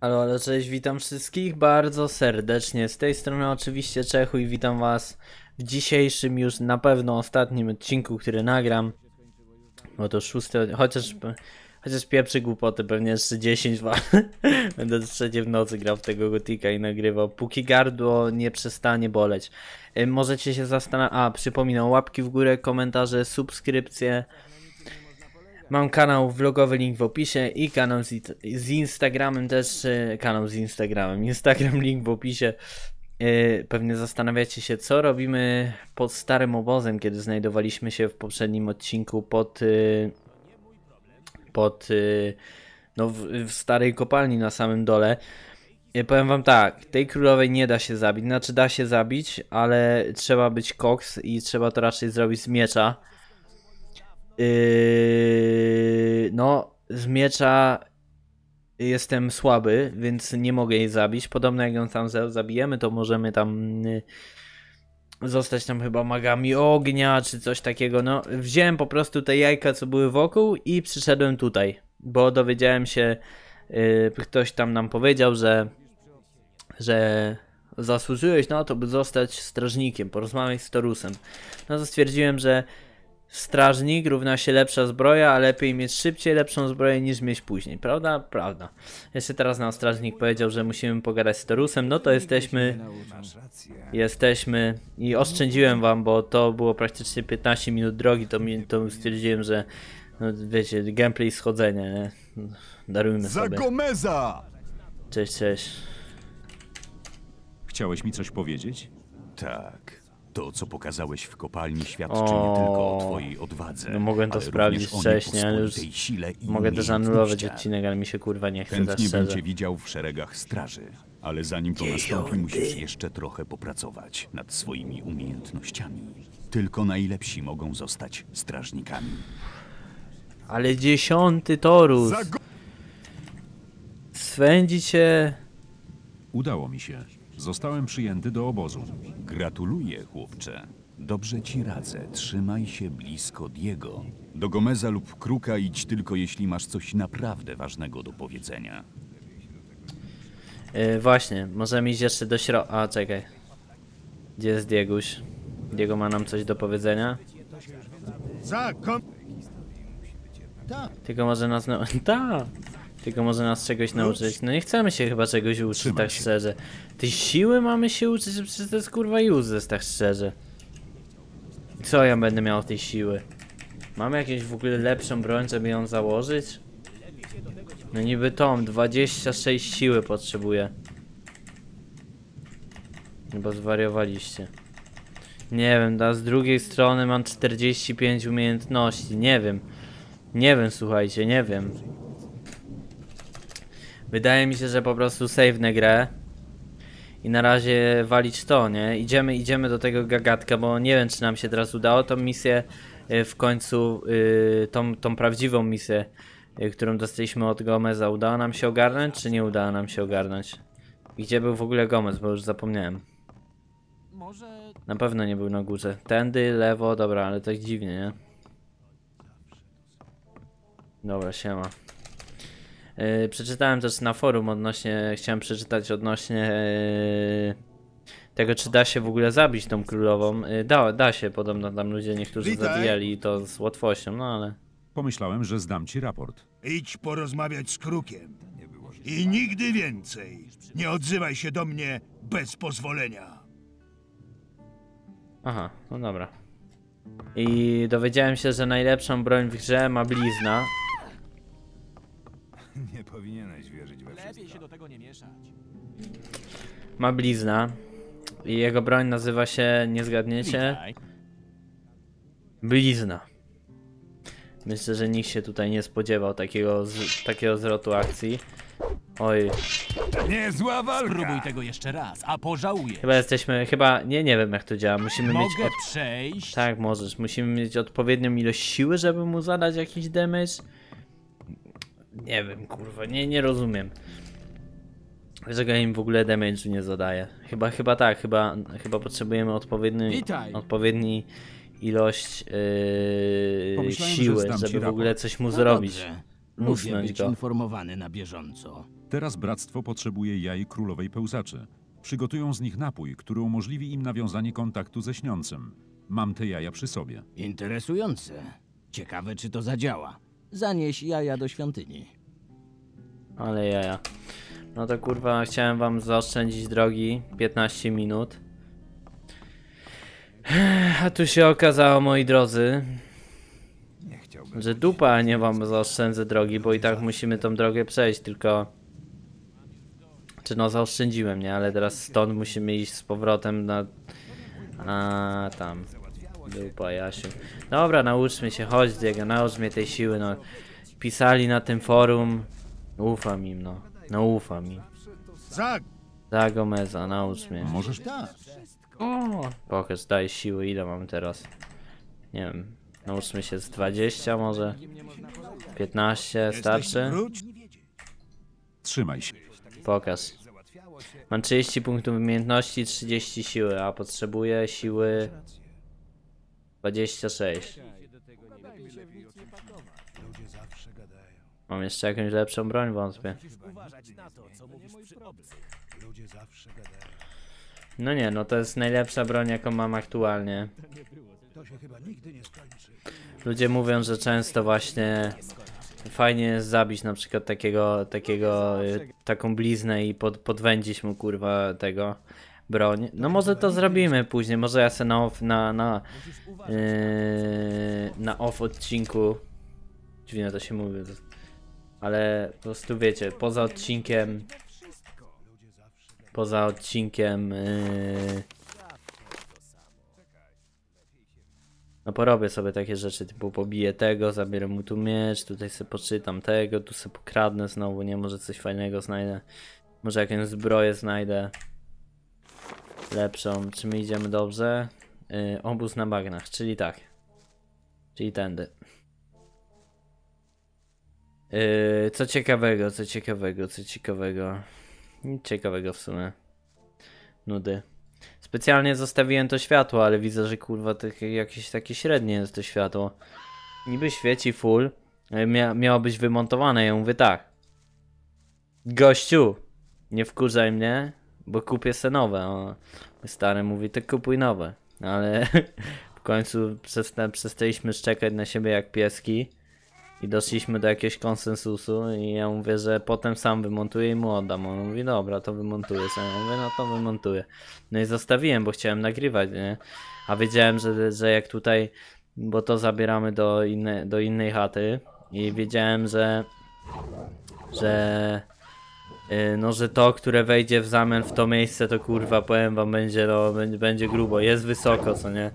Halo, halo, cześć, witam wszystkich bardzo serdecznie. Z tej strony oczywiście Czechu i witam was w dzisiejszym już na pewno ostatnim odcinku, który nagram. Bo to szósty, chociaż, chociaż pieprzy głupoty, pewnie jeszcze 10 wa- Będę trzecie w nocy grał w tego gotika i nagrywał, póki gardło nie przestanie boleć. Y, Możecie się zastanawiać, a przypominam, łapki w górę, komentarze, subskrypcje. Mam kanał vlogowy, link w opisie i kanał z, z Instagramem też, e, kanał z Instagramem, Instagram link w opisie. E, Pewnie zastanawiacie się, co robimy pod starym obozem, kiedy znajdowaliśmy się w poprzednim odcinku pod, e, pod no, w, w starej kopalni na samym dole. Powiem wam tak, tej królowej nie da się zabić, znaczy da się zabić, ale trzeba być koks i trzeba to raczej zrobić z miecza. Yy, no, z miecza jestem słaby, więc nie mogę jej zabić. Podobno jak ją tam za- zabijemy, to możemy tam yy, zostać tam chyba magami ognia, czy coś takiego. No, wziąłem po prostu te jajka, co były wokół i przyszedłem tutaj, bo dowiedziałem się, yy, ktoś tam nam powiedział, że że zasłużyłeś na to, by zostać strażnikiem, porozmawiać z Torusem. No to stwierdziłem, że strażnik równa się lepsza zbroja, a lepiej mieć szybciej lepszą zbroję niż mieć później, prawda? Prawda. Jeszcze teraz nam strażnik powiedział, że musimy pogadać z Torusem, no to jesteśmy, jesteśmy i oszczędziłem wam, bo to było praktycznie 15 minut drogi, to, mi, to stwierdziłem, że no, wiecie, gameplay schodzenia, nie? Darujmy Za sobie. Gomeza! Cześć, cześć. Chciałeś mi coś powiedzieć? Tak. To, co pokazałeś w kopalni, świadczy O. nie tylko o twojej odwadze. No mogłem to ale sprawdzić również o wcześniej, ale już sile i Mogę też anulować umiejętnościach. odcinek, ale mi się kurwa nie chce Chętnie bym cię widział w szeregach straży, ale zanim to nastąpi, musisz jeszcze trochę popracować nad swoimi umiejętnościami. Tylko najlepsi mogą zostać strażnikami. Ale dziesiąty Torus! Swędzi cię... Udało mi się. Zostałem przyjęty do obozu. Gratuluję, chłopcze. Dobrze ci radzę. Trzymaj się blisko Diego. Do Gomeza lub Kruka idź tylko jeśli masz coś naprawdę ważnego do powiedzenia. Yy, właśnie, możemy iść jeszcze do środka... A, czekaj. Gdzie jest Dieguś? Diego ma nam coś do powiedzenia? Za kom... Tylko może nas... Na... Ta! Tylko może nas czegoś nauczyć. No nie chcemy się chyba czegoś uczyć, Trzymaj tak się. szczerze. Tej siły mamy się uczyć, że przecież to jest kurwa useless, tak szczerze. Co ja będę miał tej siły? Mamy jakąś w ogóle lepszą broń, żeby ją założyć? No niby Tom, 26 siły potrzebuję. Chyba zwariowaliście. Nie wiem, a z drugiej strony mam 45 umiejętności, nie wiem. Nie wiem, słuchajcie, nie wiem. Wydaje mi się, że po prostu save'nę grę. I na razie walić to, nie? Idziemy, idziemy do tego gagatka, bo nie wiem, czy nam się teraz udało tą misję y, w końcu, y, tą, tą prawdziwą misję, y, którą dostaliśmy od Gomeza, udało nam się ogarnąć, czy nie udało nam się ogarnąć? Gdzie był w ogóle Gomez, bo już zapomniałem. Na pewno nie był na górze. Tędy, lewo, dobra, ale tak dziwnie, nie? Dobra, siema. Yy, przeczytałem też na forum odnośnie, chciałem przeczytać odnośnie yy, tego, czy da się w ogóle zabić tą królową. Yy, da, da się, podobno tam ludzie niektórzy Witaj. zabijali i to z łatwością, no ale... Pomyślałem, że zdam ci raport. Idź porozmawiać z Krukiem. I nigdy więcej nie odzywaj się do mnie bez pozwolenia. Aha, no dobra. I dowiedziałem się, że najlepszą broń w grze ma blizna. Nie powinieneś wierzyć we wszystko. Ma blizna. I jego broń nazywa się, nie zgadniecie? Blizna. Myślę, że nikt się tutaj nie spodziewał takiego, z, takiego zwrotu akcji. Oj, Niezła walka! Spróbuj tego jeszcze raz, a pożałujesz. chyba jesteśmy, chyba, nie, nie wiem jak to działa. Musimy mieć, Mogę od, przejść? tak możesz, musimy mieć odpowiednią ilość siły, żeby mu zadać jakiś damage. Nie wiem, kurwa, nie, nie rozumiem. Dlaczego ja im w ogóle damage'u nie zadaję? Chyba, chyba tak, chyba, chyba potrzebujemy odpowiedni, Witaj. odpowiedni ilość yy, że siły, ci żeby w ogóle coś mu No zrobić. Dobrze. Musnąć być go. informowany na bieżąco. Teraz bractwo potrzebuje jaj królowej pełzaczy. Przygotują z nich napój, który umożliwi im nawiązanie kontaktu ze śniącym. Mam te jaja przy sobie. Interesujące. Ciekawe, czy to zadziała. Zanieś jaja do świątyni. Ale jaja. No to kurwa, chciałem wam zaoszczędzić drogi 15 minut. A tu się okazało, moi drodzy, że dupa, a nie wam zaoszczędzę drogi, bo i tak musimy tą drogę przejść, tylko... Czy no zaoszczędziłem, nie? Ale teraz stąd musimy iść z powrotem na... A tam. Dupa, Jasiu. Dobra, nauczmy się, chodź Diego, naucz mnie tej siły, no. Pisali na tym forum. Ufam im, no. No ufam im. Za Da Gomeza, naucz mnie. Możesz O, pokaż, daj siły, ile mam teraz? Nie wiem, nauczmy się z 20 może? 15, starczy? trzymaj się. Pokaż. Mam 30 punktów umiejętności, 30 siły, a potrzebuję siły 26. Mam jeszcze jakąś lepszą broń, wątpię. No nie, no to jest najlepsza broń, jaką mam aktualnie. Ludzie mówią, że często właśnie fajnie jest zabić na przykład takiego, takiego, y, taką bliznę i pod, podwędzić mu kurwa tego broń. No może to zrobimy później, może ja se na off, na, na, yy, na off odcinku, dziwnie to się mówi, ale po prostu wiecie, poza odcinkiem, poza odcinkiem, yy, No porobię sobie takie rzeczy, typu pobiję tego, zabierę mu tu miecz, tutaj sobie poczytam tego, tu sobie pokradnę znowu, nie? Może coś fajnego znajdę. Może jakąś zbroję znajdę. Lepszą. Czy my idziemy dobrze? Yy, obóz na bagnach, czyli tak. Czyli tędy. Yy, co ciekawego, co ciekawego, co ciekawego. Nic ciekawego w sumie. Nudy. Specjalnie zostawiłem to światło, ale widzę, że kurwa tak, jakieś takie średnie jest to światło. Niby świeci full. ale Mia miało być wymontowane. Ja mówię tak. Gościu, nie wkurzaj mnie, bo kupię se nowe. O, stary mówi, to kupuj nowe. Ale w końcu przesta przestaliśmy szczekać na siebie jak pieski. I doszliśmy do jakiegoś konsensusu i ja mówię, że potem sam wymontuję i mu oddam. On mówi, dobra, to wymontuję sam. Ja mówię, no to wymontuję. No i zostawiłem, bo chciałem nagrywać, nie? A wiedziałem, że, że jak tutaj, bo to zabieramy do, inne, do innej chaty i wiedziałem, że że no, że to, które wejdzie w zamian w to miejsce, to kurwa, powiem wam, będzie, no, będzie grubo. Jest wysoko, co nie?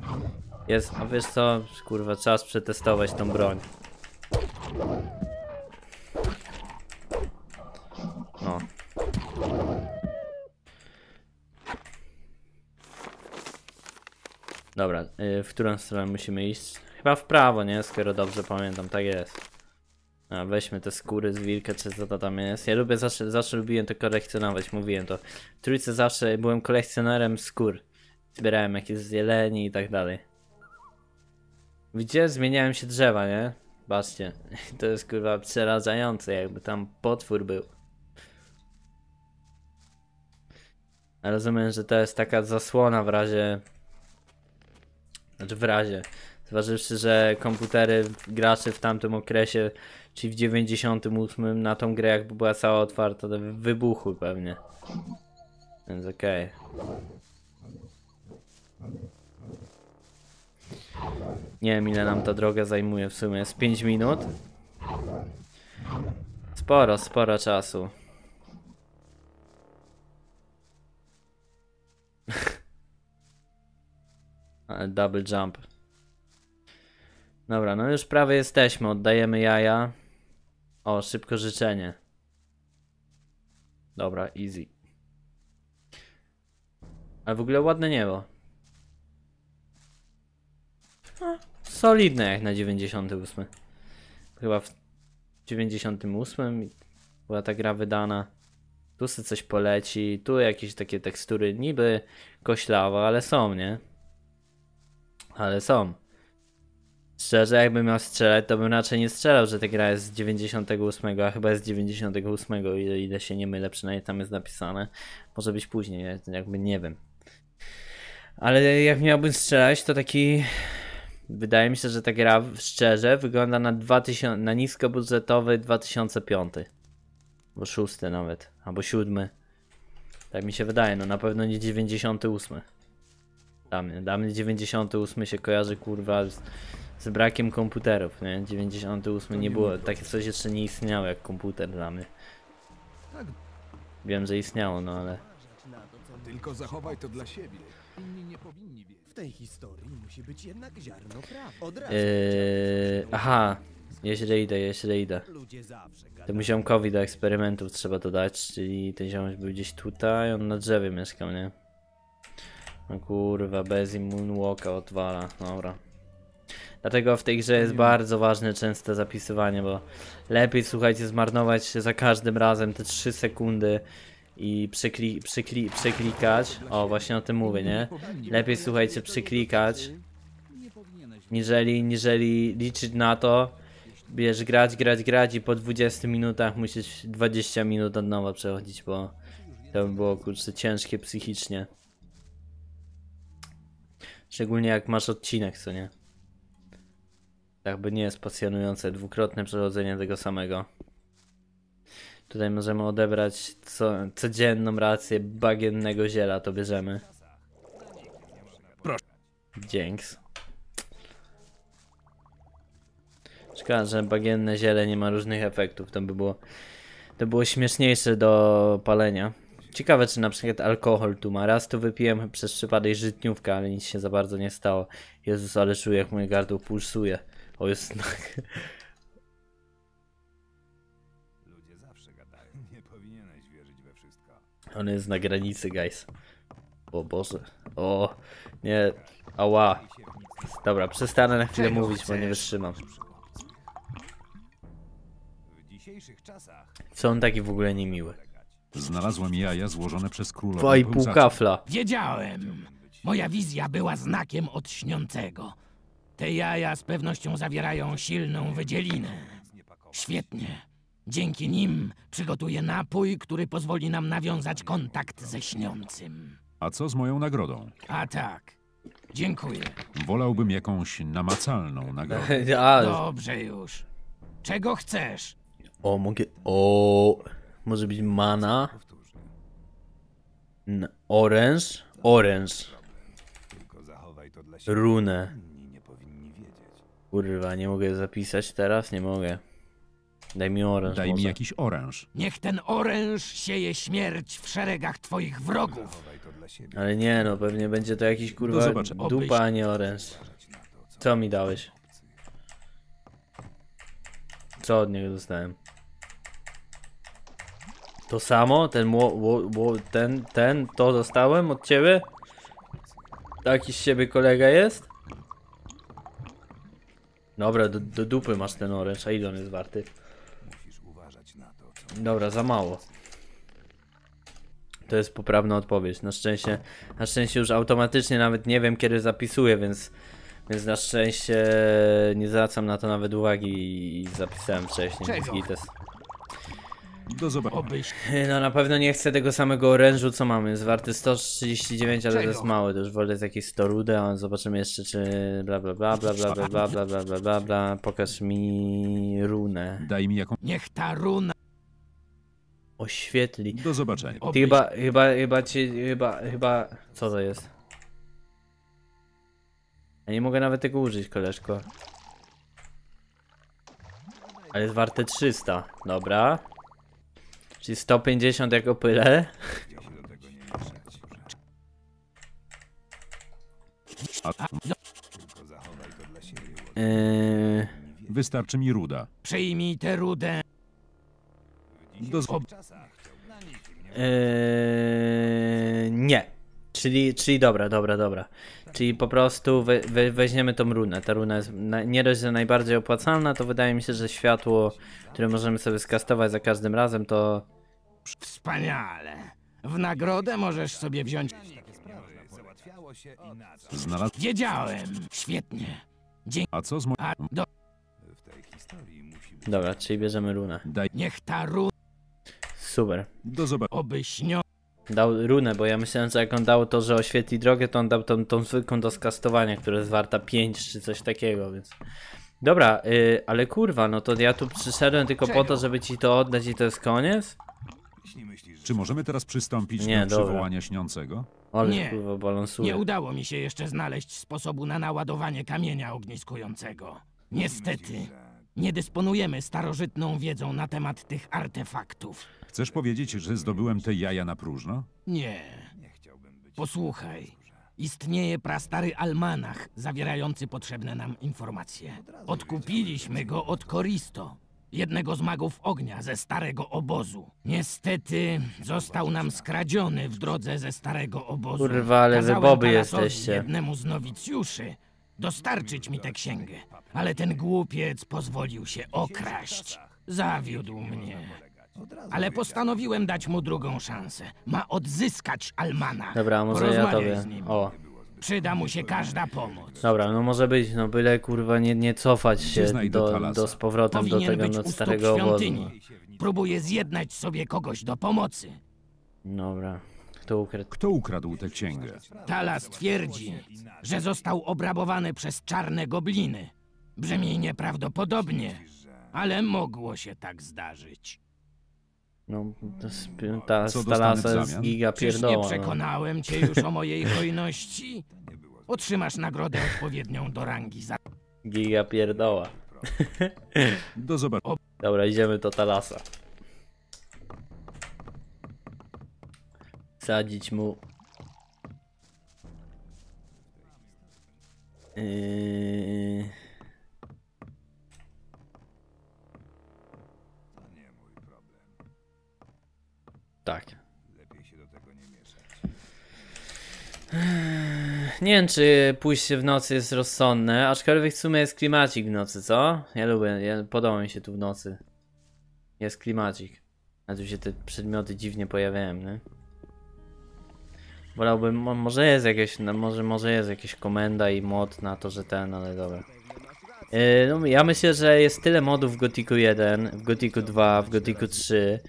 Jest, a wiesz co, kurwa, czas przetestować tą broń. No. Dobra, y, w którą stronę musimy iść? Chyba w prawo, nie? Skoro dobrze pamiętam, tak jest. A, weźmy te skóry z wilka, czy co to tam jest. Ja lubię, zawsze, zawsze lubiłem to kolekcjonować, mówiłem to. W trójce zawsze byłem kolekcjonerem skór. Zbierałem jakieś z jeleni i tak dalej. Widzicie? Zmieniałem się drzewa, nie? Patrzcie, to jest kurwa przerażające, jakby tam potwór był. Rozumiem, że to jest taka zasłona w razie. Znaczy w razie. Zważywszy, że komputery graczy w tamtym okresie, czyli w 98 na tą grę jakby była cała otwarta, to wybuchły pewnie. Więc okej. Nie wiem ile nam ta droga zajmuje w sumie. Z 5 minut? Sporo, sporo czasu. Double jump. Dobra, no już prawie jesteśmy. Oddajemy jaja. O, szybko życzenie. Dobra, easy. Ale w ogóle ładne niebo. Solidne jak na 98. Chyba w 98 była ta gra wydana. Tu sobie coś poleci, tu jakieś takie tekstury niby koślawe, ale są, nie? Ale są. Szczerze, jakbym miał strzelać, to bym raczej nie strzelał, że ta gra jest z 98, a chyba jest z 98, o ile, się nie mylę, przynajmniej tam jest napisane. Może być później, ja- jakby nie wiem. Ale jak miałbym strzelać, to taki. Wydaje mi się, że ta gra szczerze wygląda na 2000, na niskobudżetowy 2005. Albo 6 nawet, albo 7. Tak mi się wydaje, no na pewno nie 98. Dla mnie, dla mnie 98 się kojarzy kurwa z, z brakiem komputerów, nie? 98 nie było, takie coś jeszcze nie istniało jak komputer dla mnie. Wiem, że istniało, no ale... Tylko zachowaj to dla siebie. Inni nie powinni wiedzieć. W tej historii musi być jednak ziarno prawdy. Od razu Yy, aha, jeśli idę, jeśli idę. Temu ziomkowi do eksperymentów trzeba dodać, czyli ten ziomek był gdzieś tutaj, on na drzewie mieszkał, nie? No kurwa, bez moonwalka odwala, dobra. Dlatego w tej grze jest bardzo ważne częste zapisywanie, bo lepiej, słuchajcie, zmarnować za każdym razem te 3 sekundy i przekli, przekli, przeklikać. O, właśnie o tym mówię, nie? Lepiej, słuchajcie, przeklikać, niżeli, niżeli liczyć na to, Wiesz, grać, grać, grać i po 20 minutach musisz 20 minut od nowa przechodzić, bo to by było kurczę ciężkie psychicznie. Szczególnie jak masz odcinek, co nie? Tak by nie jest pasjonujące dwukrotne przechodzenie tego samego. Tutaj możemy odebrać co, codzienną rację bagiennego ziela, to bierzemy. Proszę. Dzięks. Szkoda, że bagienne ziele nie ma różnych efektów. To by było, to było śmieszniejsze do palenia. Ciekawe, czy na przykład alkohol tu ma. Raz tu wypiłem przez przypadek żytniówkę, ale nic się za bardzo nie stało. Jezus, ale czuję, jak moje gardło pulsuje. O, jest. Ludzie zawsze gadają. Nie powinieneś wierzyć we wszystko. On jest na granicy, guys. O Boże. O, nie. Ała. Dobra, przestanę na chwilę Czego mówić, bo nie chcesz? wytrzymam. W dzisiejszych czasach Co on taki w ogóle niemiły? Znalazłem jaja złożone przez królową Dwa i pół kafla. Wiedziałem. Moja wizja była znakiem od śniącego. Te jaja z pewnością zawierają silną wydzielinę. Świetnie. Dzięki nim przygotuję napój, który pozwoli nam nawiązać kontakt ze śniącym. A co z moją nagrodą? A tak. Dziękuję. Wolałbym jakąś namacalną nagrodę. Dobrze już. Czego chcesz? O, mogę. O, może być mana. Dla siebie. Runę. Inni nie powinni wiedzieć. Kurwa, nie mogę zapisać teraz? Nie mogę. Daj mi oręż. Daj mi może. jakiś oręż. Niech ten oręż sieje śmierć w szeregach twoich wrogów. Ale nie no, pewnie będzie to jakiś kurwa zobaczenia. dupa, a nie oręż. Co mi dałeś? Co od niego dostałem? To samo? Ten ten, ten, to dostałem od ciebie? Taki z siebie kolega jest? Dobra, do, do dupy masz ten oręż, a ile on jest warty? Musisz uważać na to, co Dobra, za mało. To jest poprawna odpowiedź. Na szczęście, na szczęście już automatycznie nawet nie wiem kiedy zapisuję, więc, więc na szczęście nie zwracam na to nawet uwagi i zapisałem wcześniej. Czego? gites. Do zobaczenia. Obyś No na pewno nie chcę tego samego orężu co mamy. Jest warty 139, ale to jest mały. To już wolę jakieś 100 rudę, a zobaczymy jeszcze czy bla bla bla bla bla bla bla bla bla bla bla bla. Pokaż mi runę. Daj mi jakąś... niech ta runa Oświetli. Do zobaczenia. Ty chyba, chyba, chyba ci, chyba, chyba, co to jest? Ja nie mogę nawet tego użyć, koleżko. Ale jest warte 300, dobra. Czyli 150 jako pyle. A, tylko zachowaj to dla siebie. Yy, wystarczy mi ruda. przyjmij tę rudę. Do yy, nie. Czyli, czyli dobra, dobra, dobra. Czyli po prostu we, we, weźmiemy tą runę. Ta runa jest na, nie dość, że najbardziej opłacalna, to wydaje mi się, że światło, które możemy sobie skastować za każdym razem, to Wspaniale. W nagrodę możesz sobie wziąć. Załatwiało się i na co? Znalazł... Wiedziałem. Świetnie. A co z moją... Do... Dobra, czyli bierzemy runę. Daj... niech ta runa Super. Do zobaczenia. oby śnią... Dał runę, bo ja myślałem, że jak on dał to, że oświetli drogę, to on dał tą, tą zwykłą do skastowania, która jest warta 5 czy coś takiego, więc... Dobra, y, ale kurwa, no to ja tu przyszedłem tylko po to, żeby ci to oddać i to jest koniec? Czy możemy teraz przystąpić Nie, do dobra. przywołania śniącego? Ale Nie. kurwa balansuje. Nie udało mi się jeszcze znaleźć sposobu na naładowanie kamienia ogniskującego. Niestety, nie dysponujemy starożytną wiedzą na temat tych artefaktów. Chcesz powiedzieć, że zdobyłem te jaja na próżno? Nie. Posłuchaj. Istnieje prastary almanach zawierający potrzebne nam informacje. Odkupiliśmy go od Koristo, jednego z magów ognia ze starego obozu. Niestety został nam skradziony w drodze ze starego obozu. Kurwa, ale wy boby jesteście. jednemu z nowicjuszy dostarczyć mi tę księgę, ale ten głupiec pozwolił się okraść. Zawiódł mnie. Ale postanowiłem dać mu drugą szansę. Ma odzyskać Almana. Dobra, może ja tobie. z nim. O, Przyda mu się każda pomoc. dobra, no może być, no byle kurwa nie, nie cofać się znajdę do, Talasa? do z powrotem do Powinien tego być no, u stóp starego obozu. świątyni. Próbuje zjednać sobie kogoś do pomocy. Dobra, kto ukradł? Kto ukradł tę księgę? Talas twierdzi, że został obrabowany przez czarne gobliny. Brzmi nieprawdopodobnie, ale mogło się tak zdarzyć. No, ta w stalasa jest giga Czyż nie pierdoła. No. przekonałem cię już o mojej hojności? Otrzymasz nagrodę odpowiednią do rangi za... Giga pierdoła. Do zobaczenia. Dobra, idziemy do Talasa. Sadzić mu. Yy... Tak. Nie wiem, czy pójście w nocy jest rozsądne, aczkolwiek w sumie jest klimacik w nocy, co? Ja lubię, ja, podoba mi się tu w nocy. Jest klimacik. A tu się te przedmioty dziwnie pojawiają, nie? Wolałbym, mo- może jest jakieś, no, może, może jest jakaś komenda i mod na to, że ten, ale dobra. Yy, no, ja myślę, że jest tyle modów w Gotiku 1, w Gotiku 2, w Gotiku 3,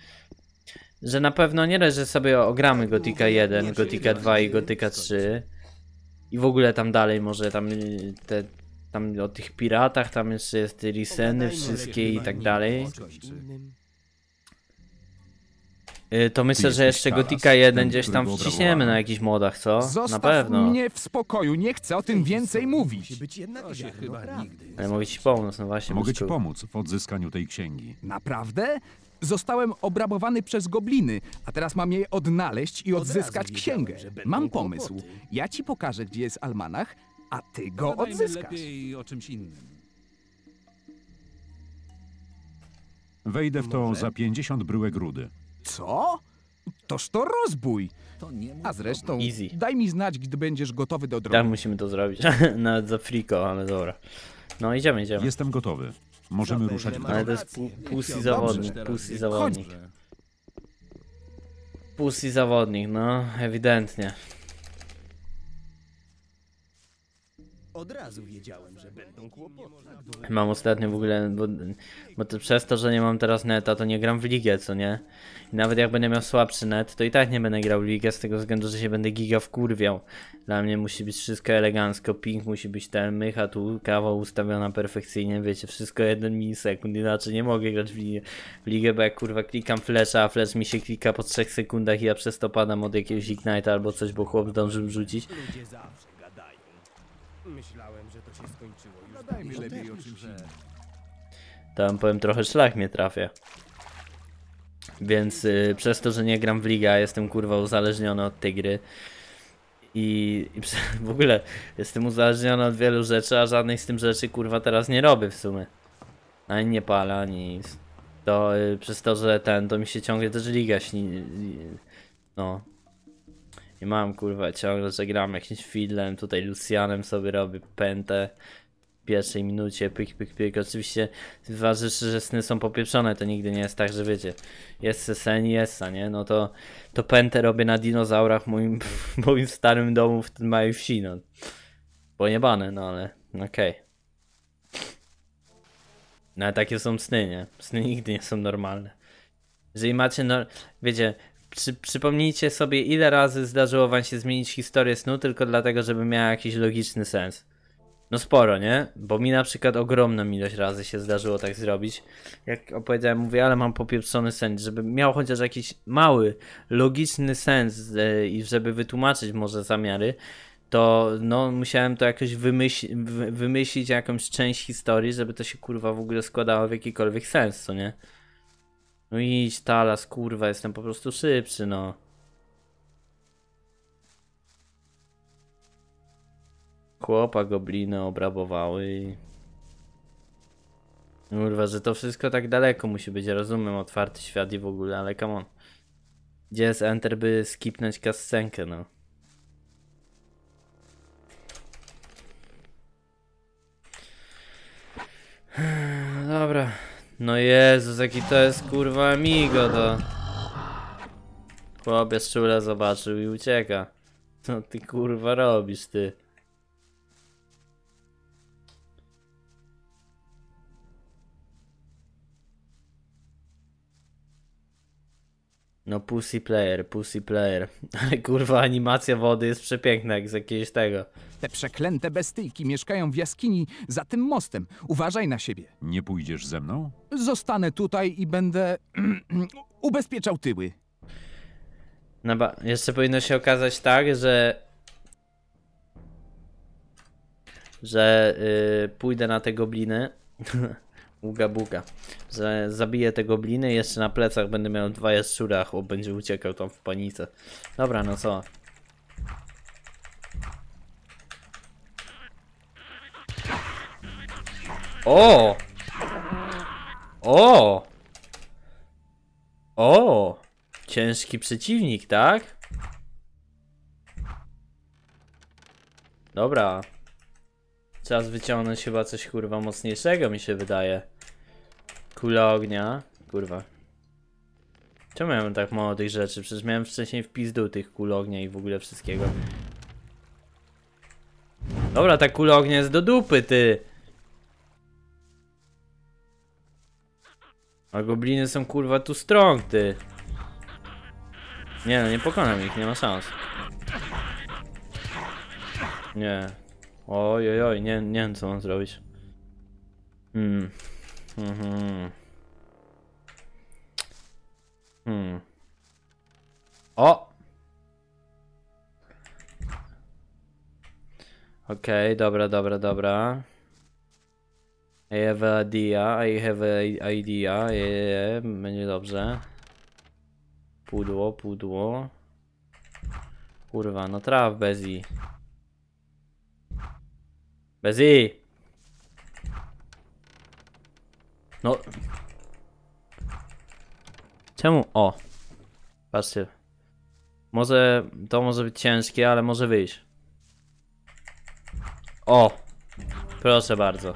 że na pewno nie dość, że sobie ogramy Gotika 1, Gotika 2 i Gotika 3 i w ogóle tam dalej może tam yy, te tam o tych piratach, tam jeszcze jest te liseny wszystkie i tak dalej. Yy, To myślę, że jeszcze Gotika 1 ten, gdzieś tam wciśniemy na jakichś modach, co? Na Zostaw pewno. mnie w spokoju, nie chcę o tym więcej mówić. Być jednak ziarno prawdy. Ale mogę ci pomóc, no właśnie. Mogę ci pomóc w odzyskaniu tej księgi. Naprawdę? Zostałem obrabowany przez gobliny, a teraz mam je odnaleźć i odzyskać księgę. Mam pomysł. kłopoty. Ja ci pokażę, gdzie jest almanach, a ty go odzyskasz. lepiej o czymś innym. Wejdę w to za 50 bryłek rudy. Co? Toż to rozbój. A zresztą, Easy. daj mi znać, gdy będziesz gotowy do drogi. Tak musimy to zrobić. Nawet za friko, ale dobra. No idziemy, idziemy. Jestem gotowy. Możemy ruszać w Ale drogę. to jest pu pussy zawodnik, pussy zawodnik. Zawodnik, no ewidentnie. Od razu wiedziałem, że będą kłopoty. Mam ostatnio w ogóle, bo, bo to przez to, że nie mam teraz neta, to nie gram w ligę, co nie? I nawet jak będę miał słabszy net, to i tak nie będę grał w ligę z tego względu, że się będę giga wkurwiał. Dla mnie musi być wszystko elegancko, ping musi być ten, mycha tu, kawa ustawiona perfekcyjnie, wiecie, wszystko jeden milisekund, inaczej nie mogę grać w ligę, w ligę bo jak kurwa klikam flesza, a flash mi się klika po 3 sekundach i ja przez to padam od jakiegoś ignite'a albo coś, bo chłop zdążył rzucić. Myślałem, że to się skończyło już Gadajmy dawno lepiej temu. o czymś innym. Tam powiem trochę szlak mnie trafia. Więc y, przez to, że nie gram w ligę, a jestem kurwa uzależniony od tej gry. I, i prze- w ogóle jestem uzależniony od wielu rzeczy, a żadnej z tym rzeczy kurwa teraz nie robię w sumie. Ani nie palę, ani nic. To y, przez to, że ten, to mi się ciągle też liga śni. No. I mam kurwa ciągle, że gram jakimś Fidlem, tutaj Lucianem sobie robię pętę w pierwszej minucie, pyk, pyk, pyk. Oczywiście zważywszy, że sny są popieprzone, to nigdy nie jest tak, że wiecie, jest se sen, jest a nie? No to, to pętę robię na dinozaurach w moim, w moim starym domu w tym małej wsi, no. Pojebane, no ale okej. No ale takie są sny, nie? Sny nigdy nie są normalne. Jeżeli macie, no, wiecie, przy, przypomnijcie sobie ile razy zdarzyło wam się zmienić historię snu tylko dlatego, żeby miała jakiś logiczny sens. No sporo, nie? Bo mi na przykład ogromną ilość razy się zdarzyło tak zrobić. Jak opowiedziałem, mówię, ale mam popieprzony sens, żeby miał chociaż jakiś mały, logiczny sens e, i żeby wytłumaczyć może zamiary, to no musiałem to jakoś wymyśl wy- wymyślić jakąś część historii, żeby to się kurwa w ogóle składało w jakikolwiek sens, co nie? No idź talas, kurwa, jestem po prostu szybszy, no. Chłopa gobliny obrabowały. Kurwa, że to wszystko tak daleko musi być, rozumiem, otwarty świat i w ogóle, ale come on. Gdzie jest Enter, by skipnąć kascenkę, no. Dobra. No Jezus, jaki to jest kurwa amigo to. Chłopiec czule zobaczył i ucieka. Co ty kurwa robisz ty? No pussy player, pussy player. Ale kurwa animacja wody jest przepiękna jak z jakiegoś tego. Te przeklęte bestyjki mieszkają w jaskini za tym mostem. Uważaj na siebie. Nie pójdziesz ze mną? Zostanę tutaj i będę ubezpieczał tyły. No ba, jeszcze powinno się okazać tak, że że y, pójdę na te gobliny Uga buga. Że zabiję te gobliny i jeszcze na plecach będę miał dwa jaszczura, chłop będzie uciekał tam w panice. Dobra, no co? O! O! O! Ciężki przeciwnik, tak? Dobra. Czas wyciągnąć chyba coś kurwa mocniejszego mi się wydaje. Kula ognia. Kurwa. Czemu mam tak mało tych rzeczy? Przecież miałem wcześniej w pizdu tych kul ognia i w ogóle wszystkiego. Dobra, ta kula ognia jest do dupy, ty! A gobliny są kurwa tu strong, ty. Nie no, nie pokonam ich, nie ma szans. Nie. Oj, oj, oj, nie, nie wiem co mam zrobić. Hmm. Mhm. Hmm. O! Okej, dobra, dobra, dobra. I have an idea, I have an idea, yeah, będzie dobrze. Pudło, pudło. Kurwa, no traf Bezi. Bezi! No. Czemu? O. Patrzcie. Może, to może być ciężkie, ale może wyjść. O! Proszę bardzo.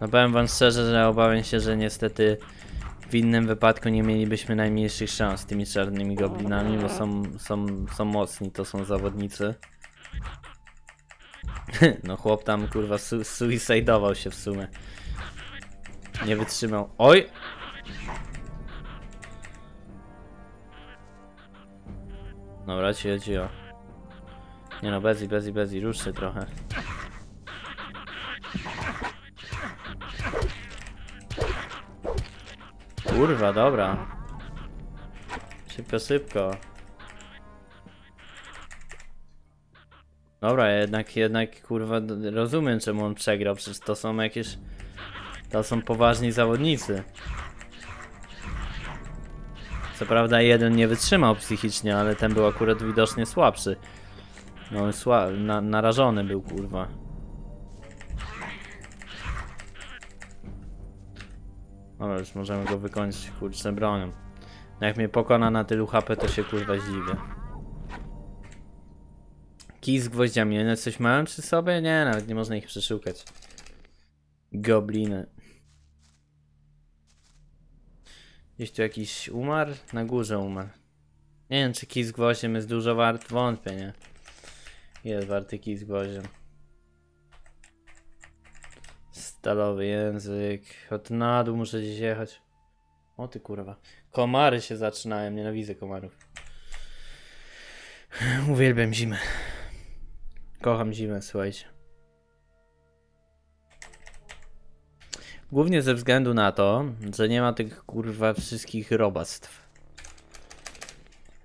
No powiem wam szczerze, że obawiam się, że niestety w innym wypadku nie mielibyśmy najmniejszych szans z tymi czarnymi goblinami, bo są, są, są mocni, to są zawodnicy. No chłop tam kurwa su się w sumie. Nie wytrzymał. Oj! Dobra, cio, cio. Nie no, bezi, bezi, bezi, rusz się trochę. Kurwa, dobra. Szybko, szybko. Dobra, jednak, jednak, kurwa, rozumiem czemu on przegrał, przecież to są jakieś... To są poważni zawodnicy. Co prawda jeden nie wytrzymał psychicznie, ale ten był akurat widocznie słabszy. No, sła na narażony był, kurwa. Dobra, już możemy go wykończyć, kurczę, bronią. No jak mnie pokona na tylu HP, to się kurwa zdziwię. Kij z gwoździami, one coś mają przy sobie? Nie, nawet nie można ich przeszukać. Gobliny. Gdzieś tu jakiś umarł? Na górze umarł. Nie wiem, czy kij z gwoździem jest dużo wart? Wątpię, nie? Jest warty kij z gwoździem. Stalowy język. Od na dół muszę gdzieś jechać. O ty kurwa. Komary się zaczynają, nienawidzę komarów. Uwielbiam zimę. Kocham zimę, słuchajcie. Głównie ze względu na to, że nie ma tych kurwa wszystkich robactw.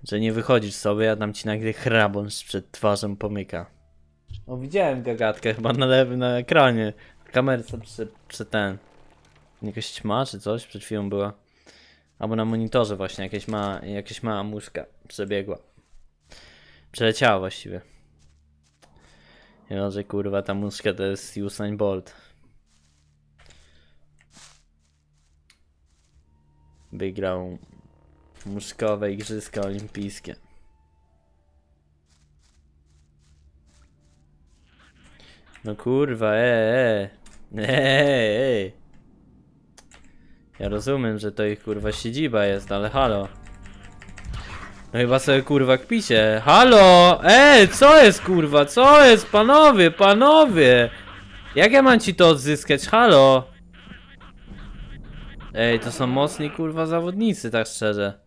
Że nie wychodzisz sobie, a tam ci nagle chrabąż przed twarzą pomyka. O, widziałem gagatkę chyba na lewym na ekranie. Kamerce przy, przy ten. Jakaś ćma czy coś przed chwilą była. Albo na monitorze właśnie jakieś ma, jakieś mała muszka przebiegła. Przeleciała właściwie. Ja, że kurwa ta muszka to jest Usain Bolt. Wygrał muszkowe igrzyska olimpijskie. No kurwa, e, e, e, e. Ja rozumiem, że to ich kurwa siedziba jest, ale halo. No chyba sobie kurwa kpicie. Halo! Ej, co jest kurwa? Co jest? Panowie, panowie! Jak ja mam ci to odzyskać? Halo! Ej, to są mocni kurwa zawodnicy, tak szczerze.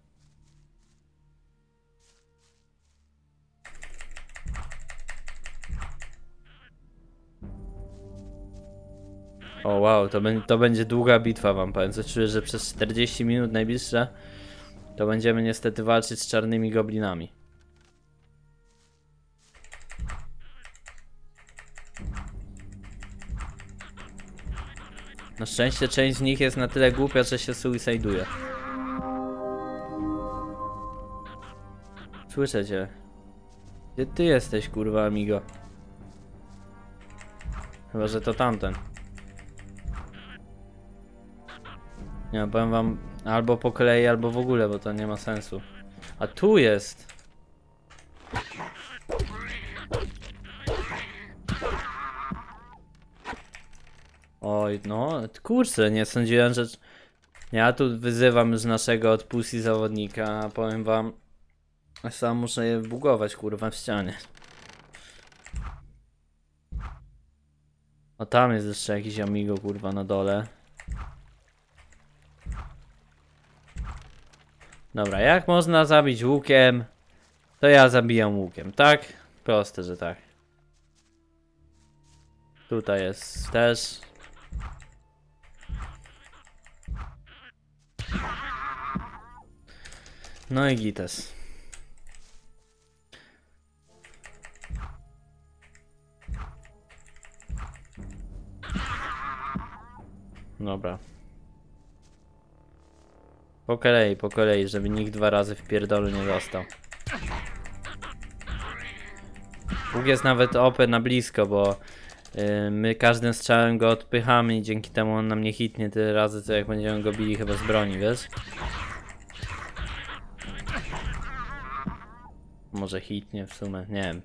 O wow, to, to będzie długa bitwa wam powiem. Coś czuję, że przez 40 minut najbliższe to będziemy niestety walczyć z czarnymi goblinami. Na szczęście część z nich jest na tyle głupia, że się suiciduje. Słyszę cię. Gdzie ty jesteś, kurwa, amigo? Chyba, że to tamten. Nie, powiem wam albo po kolei, albo w ogóle, bo to nie ma sensu. A tu jest! Oj, no, kurczę, nie sądziłem, że... Ja tu wyzywam już naszego od zawodnika, powiem wam... Sam muszę je bugować, kurwa, w ścianie. O, tam jest jeszcze jakiś amigo, kurwa, na dole. Dobra, jak można zabić łukiem? To ja zabijam łukiem, tak? Proste, że tak. Tutaj jest też. No i gites. Dobra. Po kolei, po kolei, żeby nikt dwa razy w pierdolu nie dostał. Łuk jest nawet OP na blisko, bo my każdym strzałem go odpychamy i dzięki temu on nam nie hitnie tyle razy, co jak będziemy go bili chyba z broni, wiesz? Może hitnie w sumie, nie wiem.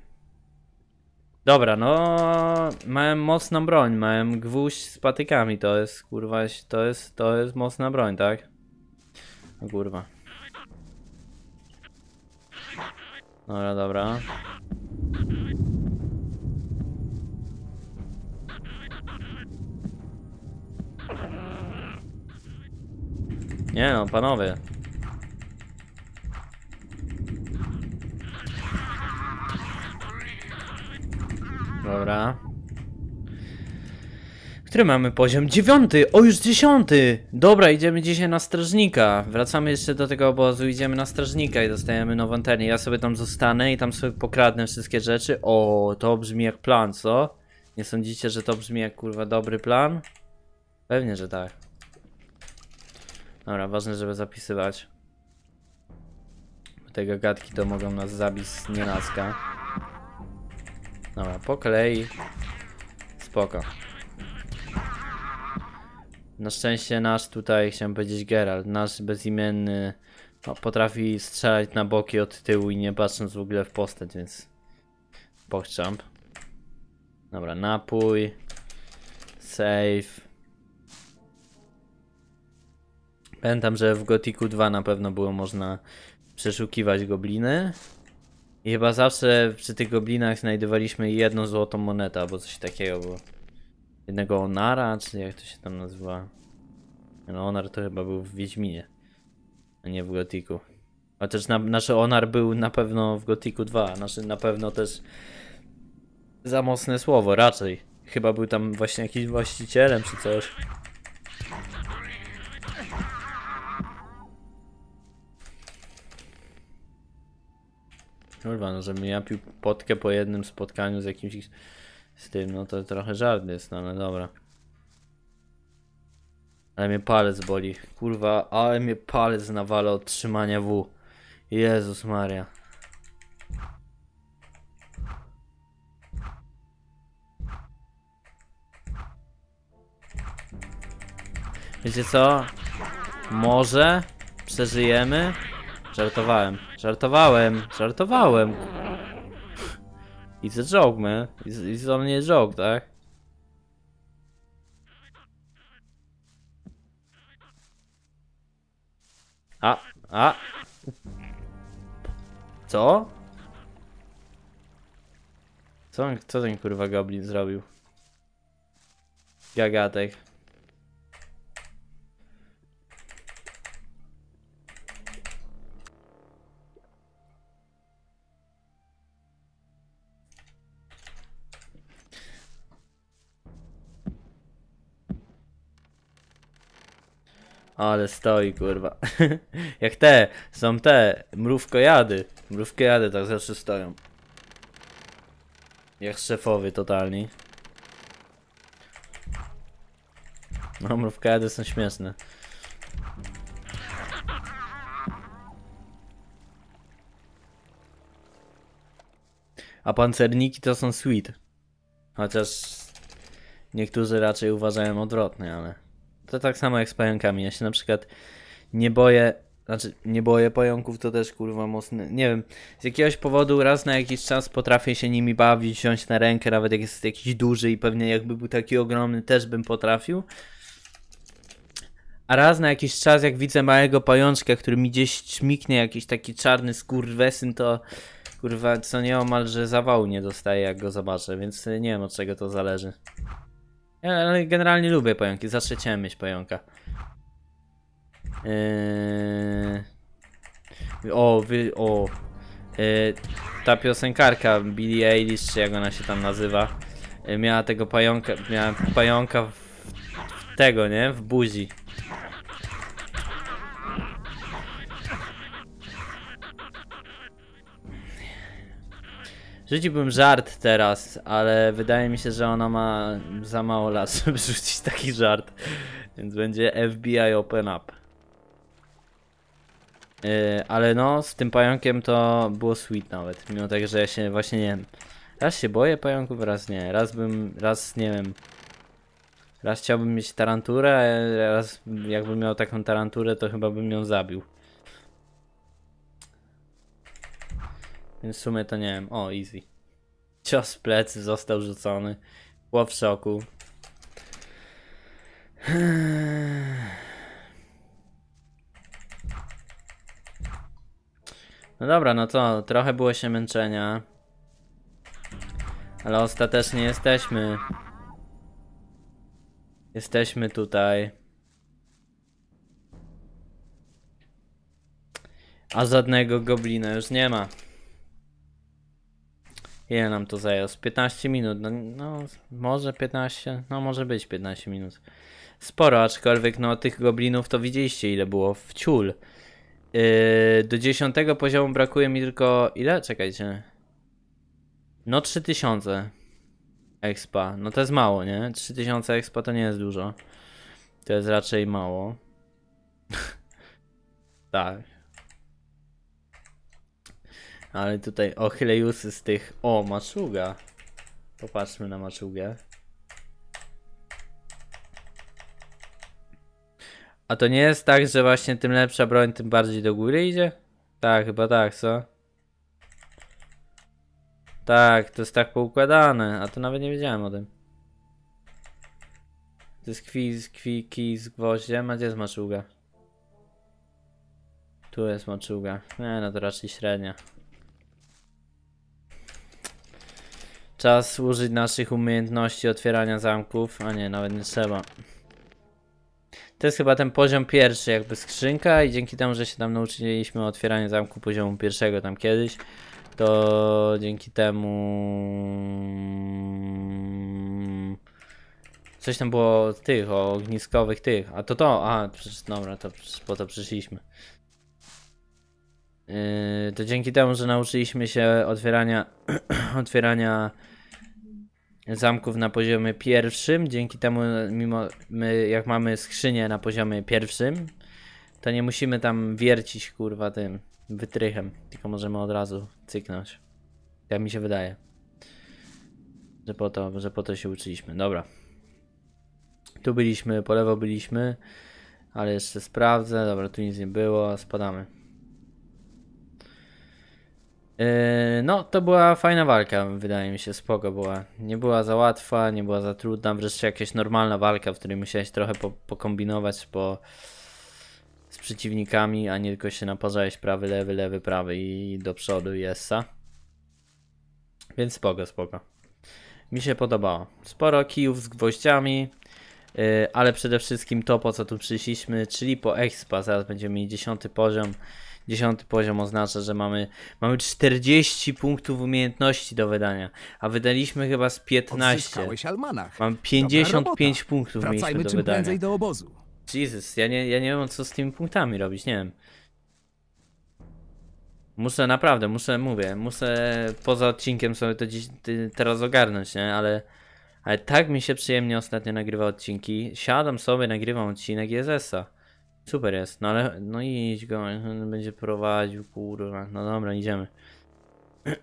Dobra, no mają mocną broń, mają gwóźdź z patykami, to jest kurwa, to jest, to jest mocna broń, tak? O kurwa. Dobra, dobra. Nie no, panowie. Dobra. Który mamy poziom? Dziewiąty! O, już dziesiąty! Dobra, idziemy dzisiaj na strażnika. Wracamy jeszcze do tego obozu, idziemy na strażnika i dostajemy nową ternię. Ja sobie tam zostanę i tam sobie pokradnę wszystkie rzeczy. O, to brzmi jak plan, co? Nie sądzicie, że to brzmi jak kurwa dobry plan? Pewnie, że tak. Dobra, ważne, żeby zapisywać. Te gagatki to mogą nas zabić z nienacka. Dobra, po kolei. Spoko. Na szczęście nasz tutaj, chciałem powiedzieć Geralt, nasz bezimienny no, potrafi strzelać na boki od tyłu i nie patrząc w ogóle w postać, więc pokczamp. Dobra, napój. Save. Pamiętam, że w Gotiku 2 na pewno było można przeszukiwać gobliny. I chyba zawsze przy tych goblinach znajdowaliśmy jedną złotą monetę albo coś takiego było. jednego Onara, czy jak to się tam nazywa? No Onar to chyba był w Wiedźminie, a nie w Gotiku. Chociaż na, nasz Onar był na pewno w Gotiku 2, znaczy na pewno też za mocne słowo, raczej. Chyba był tam właśnie jakiś właścicielem czy coś. Kurwa, no żebym ja pił potkę po jednym spotkaniu z jakimś z tym, no to trochę żart jest, no ale dobra. Ale mnie palec boli. Kurwa, ale mnie palec nawala od trzymania W. Jezus Maria. Wiecie co? Może przeżyjemy? Żartowałem. Żartowałem. Żartowałem. It's a joke, man. It's, it's only a joke, tak? A, a. Co? Co, co ten kurwa goblin zrobił? Gagatek. Ale stoi, kurwa. Jak te, są te, mrówkojady. Mrówkojady tak zawsze stoją. Jak szefowie totalni. No, mrówkojady są śmieszne. A pancerniki to są sweet. Chociaż niektórzy raczej uważają odwrotnie, ale... To tak samo jak z pająkami. Ja się na przykład nie boję, znaczy nie boję pająków, to też kurwa mocny. Nie wiem, z jakiegoś powodu raz na jakiś czas potrafię się nimi bawić, wziąć na rękę, nawet jak jest jakiś duży i pewnie jakby był taki ogromny, też bym potrafił. A raz na jakiś czas, jak widzę małego pajączka, który mi gdzieś śmiknie, jakiś taki czarny skurwesyn, to kurwa, co nieomalże zawału nie dostaję, jak go zobaczę, więc nie wiem od czego to zależy. Ja, Ale generalnie lubię pająki, zawsze chciałem mieć pająka. Eee... O, wy, o. Eee, ta piosenkarka Billie Eilish, czy jak ona się tam nazywa, e, miała tego pająka, miała pająka w tego, nie? W buzi. Rzuciłbym żart teraz, ale wydaje mi się, że ona ma za mało lat, żeby rzucić taki żart. Więc będzie FBI Open Up. Yy, ale no, z tym pająkiem to było sweet nawet. Mimo tego, że ja się właśnie nie wiem. Raz się boję pająków, raz nie. Raz bym, raz nie wiem. Raz chciałbym mieć taranturę, a raz jakbym miał taką taranturę, to chyba bym ją zabił. Więc w sumie to nie wiem. O, easy. Cios plecy został rzucony. Było w szoku. No dobra, no to trochę było się męczenia. Ale ostatecznie jesteśmy. Jesteśmy tutaj. A żadnego goblina już nie ma. Ile nam to zajęło? Z 15 minut. No, no, może 15. No, może być 15 minut. Sporo, aczkolwiek no tych goblinów to widzieliście ile było w ciul. Yy, do 10 poziomu brakuje mi tylko. Ile? Czekajcie. No 3000 expa. No to jest mało, nie? 3000 expa to nie jest dużo. To jest raczej mało. tak. Ale tutaj ochlejusy z tych. O, maczuga. Popatrzmy na maczugę. A to nie jest tak, że właśnie tym lepsza broń, tym bardziej do góry idzie? Tak, chyba tak, co? Tak, to jest tak poukładane, a to nawet nie wiedziałem o tym. To jest kwi, kwi, z gwoździem, a gdzie jest maczuga? Tu jest maczuga. Nie, no to raczej średnia. Czas użyć naszych umiejętności otwierania zamków. A nie, nawet nie trzeba. To jest chyba ten poziom pierwszy, jakby skrzynka i dzięki temu, że się tam nauczyliśmy otwierania zamku poziomu pierwszego tam kiedyś, to dzięki temu coś tam było tych, o ogniskowych tych, a to to, a przecież dobra, to po to przyszliśmy. Yy, to dzięki temu, że nauczyliśmy się otwierania, otwierania zamków na poziomie pierwszym, dzięki temu, mimo my, jak mamy skrzynię na poziomie pierwszym, to nie musimy tam wiercić, kurwa, tym wytrychem, tylko możemy od razu cyknąć. Tak mi się wydaje. Że po to, że po to się uczyliśmy. Dobra. Tu byliśmy, po lewo byliśmy, ale jeszcze sprawdzę. Dobra, tu nic nie było, spadamy. Yy, no, to była fajna walka, wydaje mi się, spoko była. Nie była za łatwa, nie była za trudna, wreszcie jakaś normalna walka, w której musiałeś trochę po, pokombinować po, z przeciwnikami, a nie tylko się naparzałeś prawy, lewy, lewy, prawy i do przodu i essa. Więc spoko, spoko. Mi się podobało. Sporo kijów z gwoździami, yy, ale przede wszystkim to, po co tu przyszliśmy, czyli po expa. Zaraz będziemy mieli 10 poziom. 10 poziom oznacza, że mamy, mamy 40 punktów umiejętności do wydania, a wydaliśmy chyba z 15. Odzyskałeś almanach. Mam Dobra 55 robota. punktów mieliśmy Wracajmy do czym wydania. do obozu. Jesus, ja nie, ja nie wiem co z tymi punktami robić, nie wiem. Muszę naprawdę, muszę, mówię, muszę poza odcinkiem sobie to dziś, teraz ogarnąć, nie? Ale, ale tak mi się przyjemnie ostatnio nagrywa odcinki. Siadam sobie, nagrywam odcinek essa. Super jest, no ale, no idź go, on będzie prowadził, kurwa. No dobra, idziemy. Yy,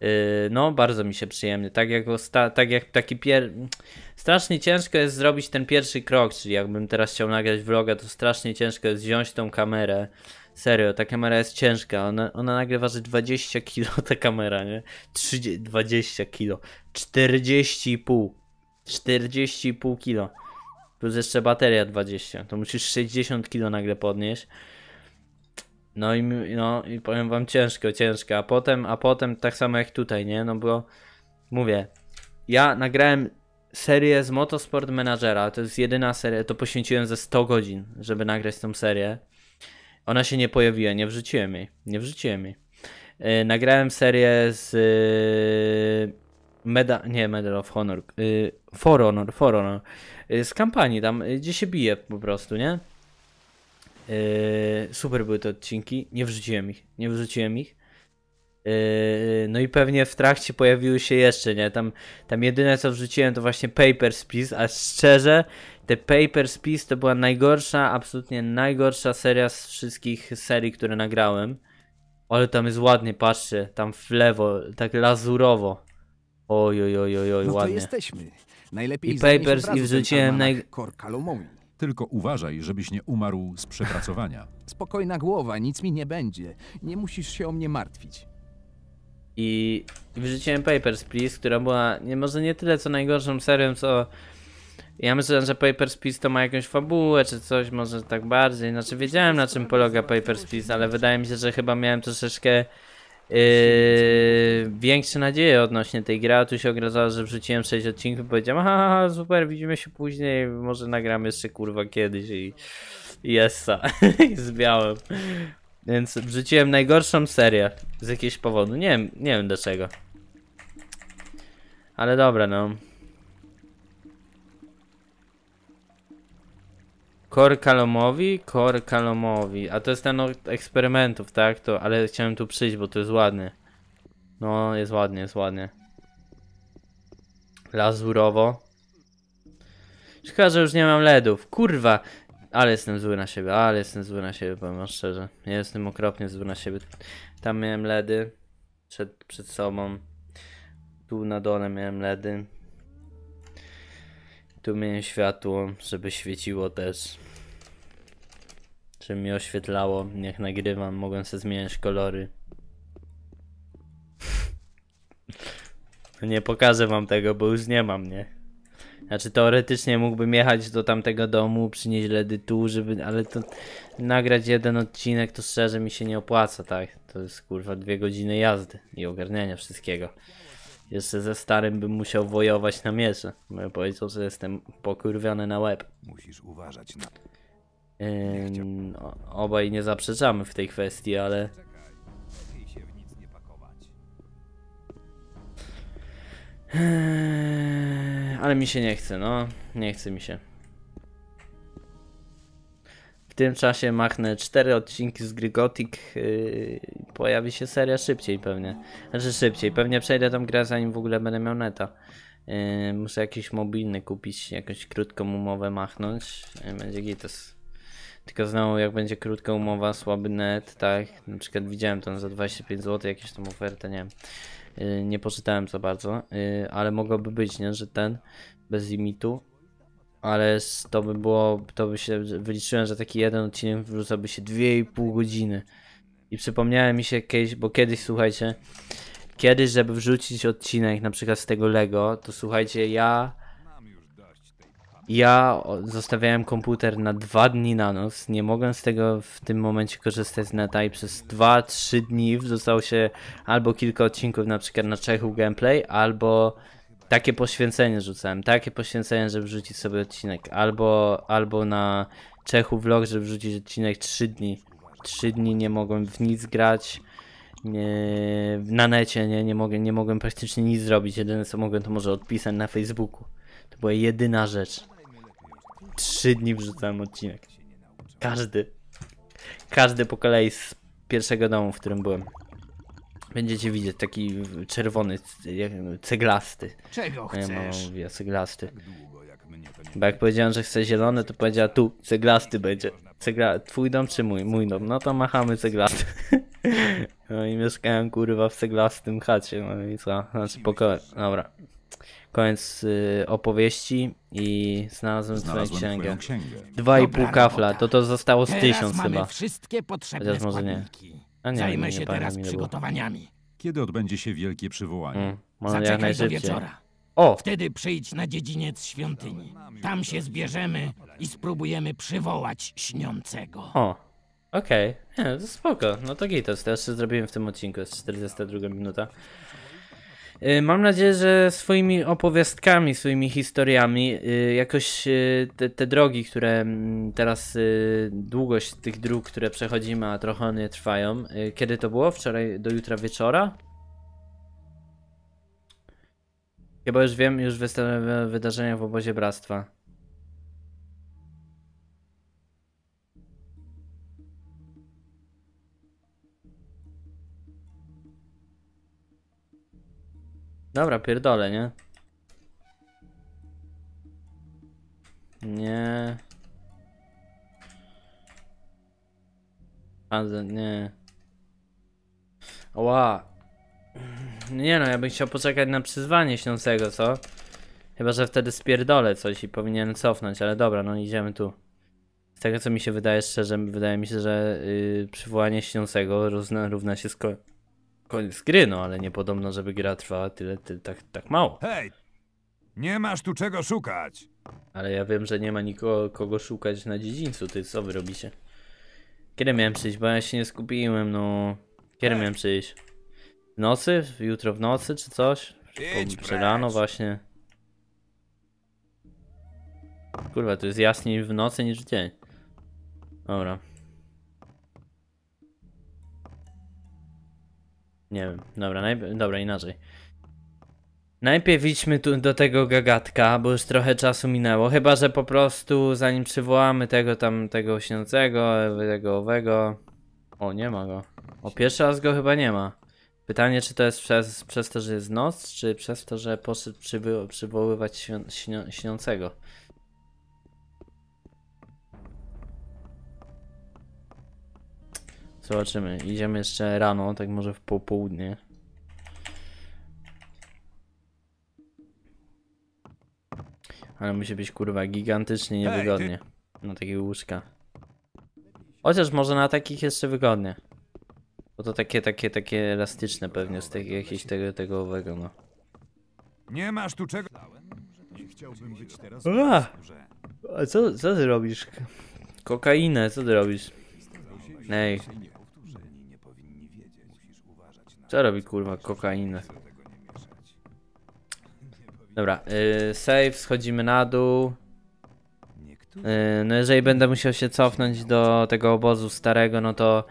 no, bardzo mi się przyjemnie. Tak jak, tak jak taki pier... Strasznie ciężko jest zrobić ten pierwszy krok, czyli jakbym teraz chciał nagrać vloga, to strasznie ciężko jest wziąć tą kamerę. Serio, ta kamera jest ciężka. Ona, ona nagrywa, że 20 kilo ta kamera, nie? 30, 20 kilo. 40,5. 40,5 kilo. Plus jeszcze bateria 20. To musisz 60 kilo nagle podnieść. No i, no i powiem wam ciężko, ciężko. A potem, a potem tak samo jak tutaj, nie? No bo mówię, ja nagrałem serię z Motorsport Managera. To jest jedyna seria, to poświęciłem ze 100 godzin, żeby nagrać tą serię. Ona się nie pojawiła, nie wrzuciłem jej. Nie wrzuciłem jej. Yy, nagrałem serię z yy, Meda, nie Medal of Honor, yy, For Honor, For Honor. Yy, z kampanii tam, yy, gdzie się bije po prostu, nie? Yy, super były te odcinki. Nie wrzuciłem ich. Nie wrzuciłem ich. Yy, no i pewnie w trakcie pojawiły się jeszcze, nie? Tam, tam jedyne co wrzuciłem to właśnie Papers, Please, a szczerze te Papers, Please to była najgorsza, absolutnie najgorsza seria z wszystkich serii, które nagrałem. Ale tam jest ładnie, patrzcie, tam w lewo, tak lazurowo. Oj, oj, oj, oj, oj No to ładnie. jesteśmy. Najlepiej I Papers, i wrzuciłem naj-. Tylko uważaj, żebyś nie umarł z przepracowania. Spokojna głowa, nic mi nie będzie. Nie musisz się o mnie martwić. I i wrzuciłem Papers, Please, która była nie może nie tyle co najgorszą serią, co ja myślałem, że Papers, Please to ma jakąś fabułę czy coś, może tak bardziej. Znaczy wiedziałem na czym polega Papers, Please, ale wydaje mi się, że chyba miałem troszeczkę yy, większe nadzieje odnośnie tej gry, a tu się okazało, że wrzuciłem 6 odcinków i powiedziałem, aha, super, widzimy się później, może nagram jeszcze kurwa kiedyś i jessa, i zbiałem. Więc wrzuciłem najgorszą serię z jakiegoś powodu. Nie wiem, nie wiem dlaczego. Ale dobra, no. Kor Kalomowi? Kor Kalomowi. A to jest ten od eksperymentów, tak? To, ale chciałem tu przyjść, bo to jest ładny. No, jest ładnie, jest ładnie. Lazurowo. Szkoda, że już nie mam LEDów. Kurwa. Ale jestem zły na siebie, ale jestem zły na siebie, powiem wam szczerze. Jestem okropnie zły na siebie. Tam miałem LEDy przed, przed sobą. Tu na dole miałem LEDy. Tu miałem światło, żeby świeciło też. Żeby mi oświetlało, jak nagrywam, mogłem sobie zmieniać kolory. Nie pokażę wam tego, bo już nie mam, nie? Znaczy teoretycznie mógłbym jechać do tamtego domu, przynieść ledy tu, żeby, ale to nagrać jeden odcinek to szczerze mi się nie opłaca, tak? To jest kurwa dwie godziny jazdy i ogarniania wszystkiego. Jeszcze ze starym bym musiał wojować na miecze, bo ja powiedział, że jestem pokurwiony na łeb. Musisz uważać na... Ym, obaj nie zaprzeczamy w tej kwestii, ale. Eee, Ale mi się nie chce, no. Nie chce mi się. W tym czasie machnę cztery odcinki z gry Gothic. Yy, pojawi się seria szybciej pewnie. Znaczy szybciej. Pewnie przejdę tą grę zanim w ogóle będę miał neta. Yy, muszę jakiś mobilny kupić, jakąś krótką umowę machnąć. Yy, będzie gites. Tylko znowu jak będzie krótka umowa, słaby net, tak. Na przykład widziałem tam za 25 zł jakieś tam ofertę, nie wiem. Yy, nie poczytałem za bardzo, yy, ale mogłoby być, nie, że ten bez limitu. Ale to by było, to by się, wyliczyłem, że taki jeden odcinek wrzucałby się 2,5 godziny. I przypomniałem mi się kiedyś, bo kiedyś, słuchajcie, kiedyś, żeby wrzucić odcinek na przykład z tego Lego, to słuchajcie, ja ja zostawiałem komputer na dwa dni na noc. Nie mogłem z tego w tym momencie korzystać z neta i przez 2-3 dni wrzucał się albo kilka odcinków na przykład na Czechu gameplay, albo takie poświęcenie rzucałem. Takie poświęcenie, żeby wrzucić sobie odcinek. Albo, albo na Czechu vlog, żeby wrzucić odcinek 3 dni. 3 dni nie mogłem w nic grać. Nie, na necie nie, nie, mogę, nie mogłem praktycznie nic zrobić. Jedyne co mogłem to może odpisać na Facebooku. To była jedyna rzecz. Trzy dni wrzucałem odcinek. Każdy. Każdy po kolei z pierwszego domu, w którym byłem. Będziecie widzieć taki czerwony, ceglasty. Czego Moja mama chcesz? mówiła ceglasty. Nie... Bo jak powiedziałem, że chcę zielony, to powiedziała tu, ceglasty będzie. Cegla... Twój dom czy mój? Mój dom. No to machamy ceglasty. No i mieszkałem kurwa w ceglastym chacie. No i co? Znaczy pokoju. Dobra. Koniec y, opowieści i znalazłem twoją Znalazłem księgę. twoją księgę. Dwa i pół kafla, to to zostało z Teraz tysiąc chyba. wszystkie potrzebne Chociaż może nie. A nie, Zajmę nie, się nie teraz ile było. przygotowaniami. Kiedy odbędzie się wielkie przywołanie? Mm, może jak Zaczekaj do najszybciej. O! Wtedy przyjdź na dziedziniec świątyni. Tam się zbierzemy i spróbujemy przywołać śniącego. O! Okej, nie, to spoko. No to gitos, to jeszcze zrobiłem w tym odcinku, jest 42 minuta. Y, Mam nadzieję, że swoimi opowiastkami, swoimi historiami, y, jakoś y, te, te drogi, które mm, teraz, długość tych dróg, które przechodzimy, a trochę one trwają. Kiedy to było? Wczoraj do jutra wieczora? Chyba już wiem, już wystawiam wydarzenia w obozie bractwa. Dobra, pierdolę, nie? Nie. Ale nie. Ła. Nie no, ja bym chciał poczekać na przyzwanie śniącego, co? Chyba, że wtedy spierdolę coś i powinienem cofnąć, ale dobra, no idziemy tu. Z tego co mi się wydaje szczerze, wydaje mi się, że yy, przywołanie śniącego równa, równa się sko koniec gry, no ale nie podobno, żeby gra trwała tyle, tyle tak, tak mało. Hej! Nie masz tu czego szukać! Ale ja wiem, że nie ma nikogo kogo szukać na dziedzińcu, ty co wy robicie? Kiedy miałem przyjść? Bo ja się nie skupiłem, no. Kiedy miałem przyjść? W nocy? Jutro w nocy czy coś? Idź Po, czy rano właśnie? Kurwa, to jest jaśniej w nocy niż w dzień. Dobra. Nie wiem, dobra, najp- dobra, inaczej. Najpierw idźmy tu do tego gagatka, bo już trochę czasu minęło. Chyba, że po prostu zanim przywołamy tego tam, tego śniącego, tego owego. O, nie ma go. O, pierwszy raz go chyba nie ma. Pytanie, czy to jest przez, przez to, że jest noc, czy przez to, że poszedł przywy, przywoływać śnią, śnią, śniącego. Zobaczymy. Idziemy jeszcze rano, tak może w popołudnie. Ale musi być kurwa gigantycznie niewygodnie. Na takiego łóżka. Chociaż może na takich jeszcze wygodnie. Bo to takie, takie, takie elastyczne pewnie z tego, jakiegoś tego, tego owego, no. Nie masz tu czego... chciałbym być teraz A, a co, co ty robisz? Kokainę, co ty robisz? Ej. Co robi kurwa kokainę? Dobra, yy, save, schodzimy na dół. Yy, no jeżeli będę musiał się cofnąć do tego obozu starego, no to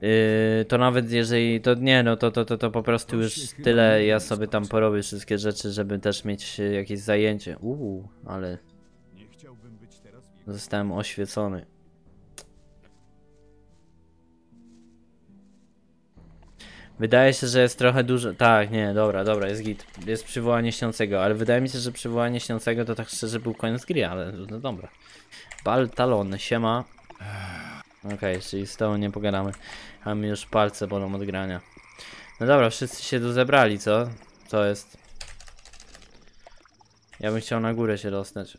yy, to nawet jeżeli, to nie no, to, to, to, to po prostu już tyle ja sobie tam porobię wszystkie rzeczy, żeby też mieć yy, jakieś zajęcie. Uuu, ale zostałem oświecony. Wydaje się, że jest trochę dużo. Tak, nie, dobra, dobra, jest git. Jest przywołanie śniącego, ale wydaje mi się, że przywołanie śniącego to tak szczerze był koniec gry, ale no dobra. Bal talon, siema. Okej, czyli z tobą nie pogadamy. A mi już palce bolą od grania. No dobra, wszyscy się tu zebrali, co? Co jest? Ja bym chciał na górę się dostać.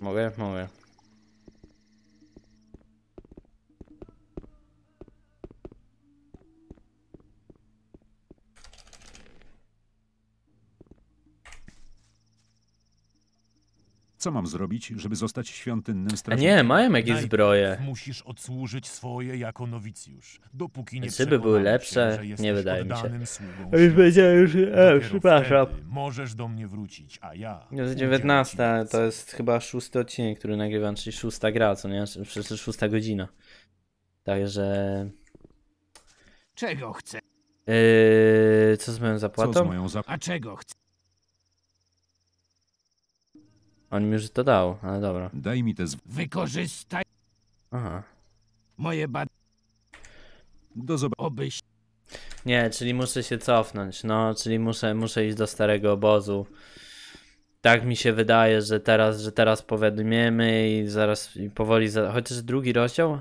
Mogę? Mogę. Co mam zrobić, żeby zostać świątynnym A strażnikiem? nie, mają jakieś Najpierw zbroje. Musisz odsłużyć swoje jako nowicjusz, dopóki nie Czy by były lepsze? Się, że Nie jesteś wydaje mi się. oddanym sługą Już świata. powiedziałem, już. E, Dopiero przepraszam. wtedy Możesz do mnie wrócić, a ja. To jest udzielę 19, ci mocy. to jest chyba szósty odcinek, który nagrywam, czyli szósta gra, co nie? Przecież szósta godzina. Także. Czego chcę? Yy, co z moją Co z zapłatą? moją zap... A czego chcę? On mi już to dał, ale dobra. Daj mi te z... Wykorzystaj Aha. moje bad... Do zob... Obyś Nie, czyli muszę się cofnąć, no, czyli muszę, muszę iść do starego obozu. Tak mi się wydaje, że teraz, że teraz powiadomimy i zaraz i powoli, za... chociaż drugi rozdział?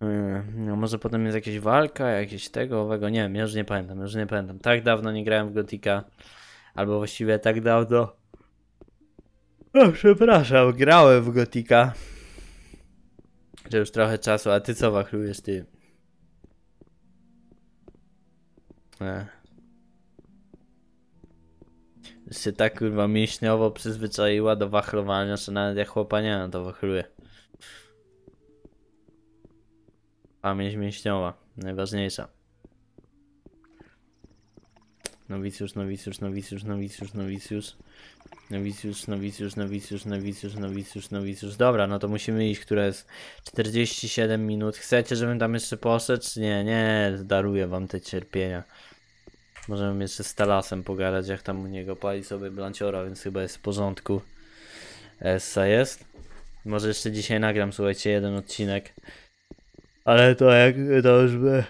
Yy, No może potem jest jakaś walka, jakieś tego, owego, nie wiem, ja już nie pamiętam, już nie pamiętam. Tak dawno nie grałem w Gotika, albo właściwie tak dawno. O, przepraszam, grałem w Gotika. Że już trochę czasu, a ty co wachlujesz, ty? E. Się tak kurwa mięśniowo przyzwyczaiła do wachlowania, że nawet jak chłopa nie ma, to wachluje. Pamięć mięśniowa, najważniejsza. Nowicjusz, nowicjusz, nowicjusz, nowicjusz, nowicjusz. Nowicjusz, nowicjusz, nowicjusz, nowicjusz, nowicjusz, nowicjusz. Dobra, no to musimy iść, które jest 47 minut. Chcecie, żebym tam jeszcze poszedł, nie? Nie, daruję wam te cierpienia. Możemy jeszcze z Talasem pogadać, jak tam u niego pali sobie blanciora, więc chyba jest w porządku. Essa jest. Może jeszcze dzisiaj nagram, słuchajcie, jeden odcinek. Ale to jak, to już by...